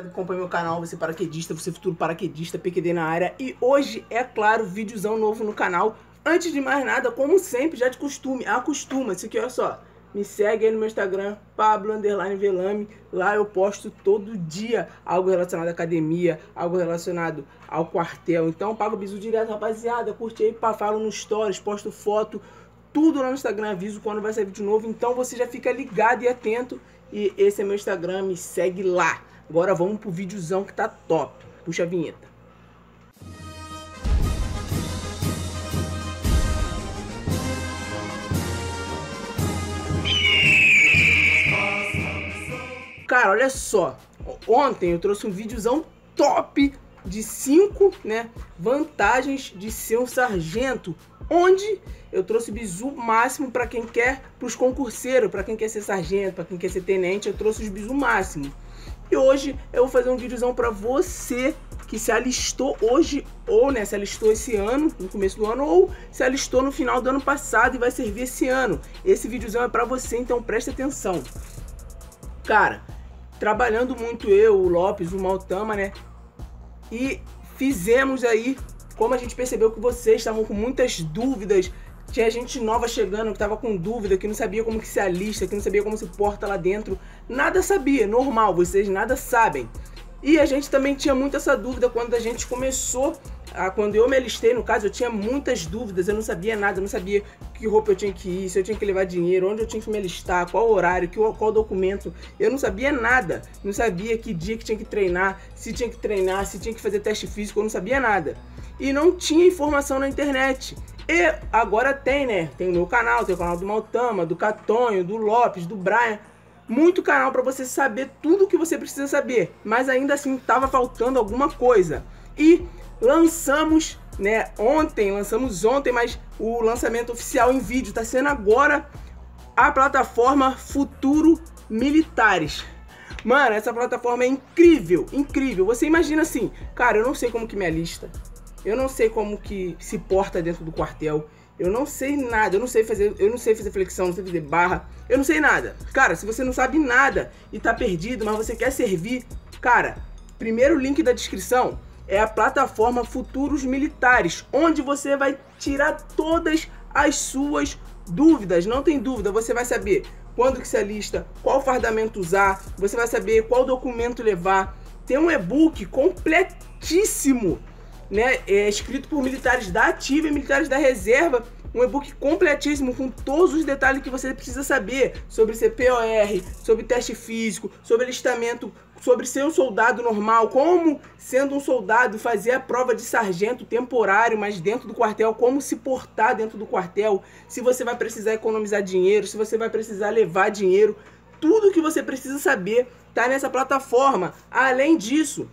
Acompanhe meu canal, você paraquedista, você futuro paraquedista, PQD na área. E hoje, é claro, vídeozão novo no canal. Antes de mais nada, como sempre, já de costume, acostuma-se aqui, olha só. Me segue aí no meu Instagram, Pablo Velame. Lá eu posto todo dia algo relacionado à academia, algo relacionado ao quartel. Então paga o bisu direto, rapaziada. Curte aí, falo no stories, posto foto, tudo lá no Instagram, aviso quando vai sair vídeo novo. Então você já fica ligado e atento. E esse é meu Instagram, me segue lá. Agora vamos pro videozão que tá top. Puxa a vinheta. Cara, olha só. Ontem eu trouxe um videozão top de 5 né, vantagens de ser um sargento. Onde eu trouxe bizu máximo para quem quer, para os concurseiros, para quem quer ser sargento, para quem quer ser tenente, eu trouxe os bizu máximo. E hoje eu vou fazer um videozão para você que se alistou hoje, ou né, se alistou esse ano, no começo do ano, ou se alistou no final do ano passado e vai servir esse ano. Esse videozão é para você, então preste atenção. Cara, trabalhando muito eu, o Lopes, o Maltama, né? E fizemos aí, como a gente percebeu que vocês estavam com muitas dúvidas tinha gente nova chegando que tava com dúvida, que não sabia como que se alista, que não sabia como se porta lá dentro. Nada sabia, normal, vocês nada sabem. E a gente também tinha muita essa dúvida quando a gente começou, a, quando eu me alistei, no caso, eu tinha muitas dúvidas, eu não sabia nada, eu não sabia que roupa eu tinha que ir, se eu tinha que levar dinheiro, onde eu tinha que me alistar, qual horário, que, qual documento. Eu não sabia nada, não sabia que dia que tinha que treinar, se tinha que treinar, se tinha que fazer teste físico, eu não sabia nada. E não tinha informação na internet. E agora tem, né? Tem o meu canal, tem o canal do Maltama, do Catonho, do Lopes, do Brian. Muito canal para você saber tudo o que você precisa saber. Mas ainda assim tava faltando alguma coisa. E lançamos, né? Ontem, lançamos ontem, mas o lançamento oficial em vídeo está sendo agora a plataforma Futuro Militares. Mano, essa plataforma é incrível, incrível. Você imagina assim, cara, eu não sei como que me alista. Eu não sei como que se porta dentro do quartel. Eu não sei nada, eu não sei fazer, eu não sei fazer flexão, não sei fazer barra, eu não sei nada. Cara, se você não sabe nada e tá perdido, mas você quer servir, cara, primeiro link da descrição é a plataforma Futuros Militares, onde você vai tirar todas as suas dúvidas. Não tem dúvida, você vai saber quando que se alista, qual fardamento usar, você vai saber qual documento levar. Tem um e-book completíssimo né, é escrito por militares da ativa e militares da reserva, um e-book completíssimo com todos os detalhes que você precisa saber sobre CPOR, sobre teste físico, sobre alistamento, sobre ser um soldado normal, como sendo um soldado fazer a prova de sargento temporário, mas dentro do quartel, como se portar dentro do quartel, se você vai precisar economizar dinheiro, se você vai precisar levar dinheiro, tudo que você precisa saber está nessa plataforma. Além disso,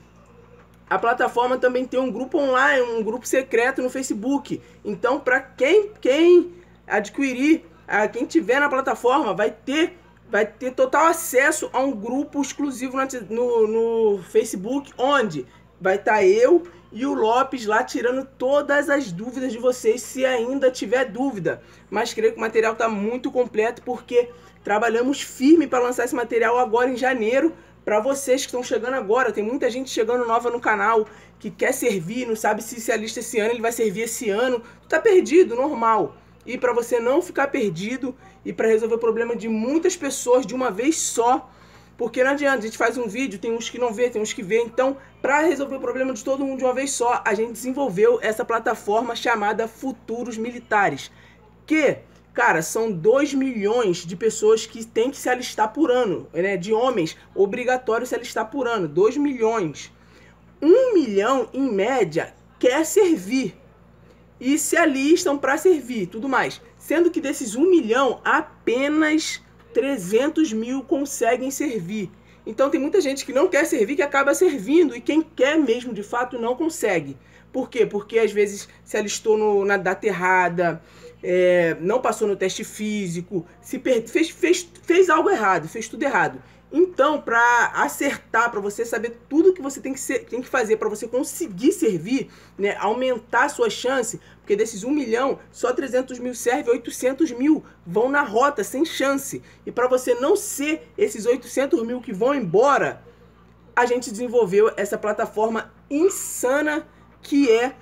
a plataforma também tem um grupo online, um grupo secreto no Facebook. Então, para quem, quem adquirir, a quem tiver na plataforma, vai ter, vai ter total acesso a um grupo exclusivo no, no Facebook, onde vai estar tá eu e o Lopes lá tirando todas as dúvidas de vocês, se ainda tiver dúvida. Mas creio que o material está muito completo porque trabalhamos firme para lançar esse material agora em janeiro para vocês que estão chegando agora, tem muita gente chegando nova no canal que quer servir, não sabe se se alista esse ano, ele vai servir esse ano. Tu tá perdido, normal. E para você não ficar perdido e para resolver o problema de muitas pessoas de uma vez só, porque não adianta, a gente faz um vídeo, tem uns que não vê, tem uns que vê. Então, para resolver o problema de todo mundo de uma vez só, a gente desenvolveu essa plataforma chamada Futuros Militares, que Cara, são 2 milhões de pessoas que têm que se alistar por ano, né? De homens, obrigatório se alistar por ano. 2 milhões. 1 um milhão, em média, quer servir. E se alistam para servir, tudo mais. Sendo que desses 1 um milhão, apenas 300 mil conseguem servir. Então tem muita gente que não quer servir que acaba servindo. E quem quer mesmo, de fato, não consegue. Por quê? Porque às vezes se alistou no, na data errada, é, não passou no teste físico, se fez, fez, fez algo errado, fez tudo errado. Então, para acertar, para você saber tudo que você tem que, ser, tem que fazer para você conseguir servir, né, aumentar a sua chance, porque desses 1 milhão, só 300 mil serve, 800 mil vão na rota, sem chance. E para você não ser esses 800 mil que vão embora, a gente desenvolveu essa plataforma insana que é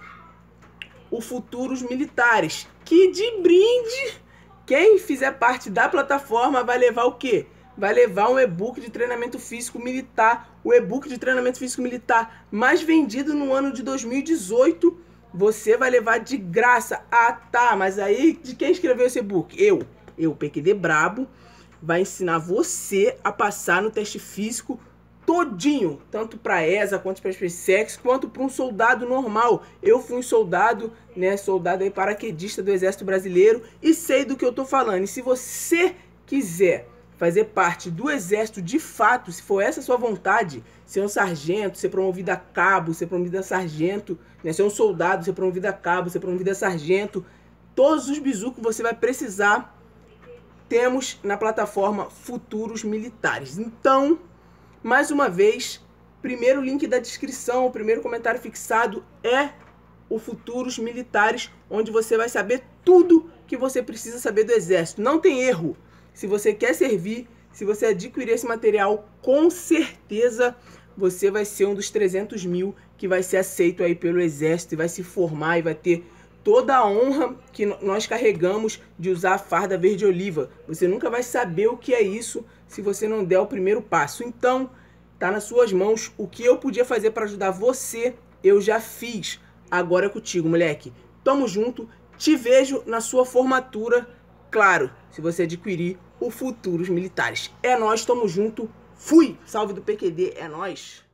o Futuros Militares, que de brinde, quem fizer parte da plataforma vai levar o quê? Vai levar um e-book de treinamento físico militar, o e-book de treinamento físico militar mais vendido no ano de 2018. Você vai levar de graça. Ah, tá, mas aí de quem escreveu esse e-book? Eu, eu, PQD Brabo, vai ensinar você a passar no teste físico todinho, tanto para ESA quanto para SpaceX, quanto para um soldado normal. Eu fui um soldado, né, soldado aí paraquedista do Exército Brasileiro e sei do que eu tô falando. E se você quiser fazer parte do exército de fato, se for essa sua vontade, ser um sargento, ser promovido a cabo, ser promovido a sargento, né, ser um soldado, ser promovido a cabo, ser promovido a sargento, todos os bizu que você vai precisar temos na plataforma Futuros Militares. Então, mais uma vez, primeiro link da descrição, o primeiro comentário fixado é o Futuros Militares, onde você vai saber tudo que você precisa saber do Exército. Não tem erro. Se você quer servir, se você adquirir esse material, com certeza você vai ser um dos 300 mil que vai ser aceito aí pelo Exército e vai se formar e vai ter toda a honra que nós carregamos de usar a farda verde oliva. Você nunca vai saber o que é isso se você não der o primeiro passo. Então, tá nas suas mãos. O que eu podia fazer para ajudar você, eu já fiz. Agora é contigo, moleque. Tamo junto. Te vejo na sua formatura. Claro, se você adquirir o Futuros Militares. É nós, tamo junto. Fui. Salve do PQD, é nós.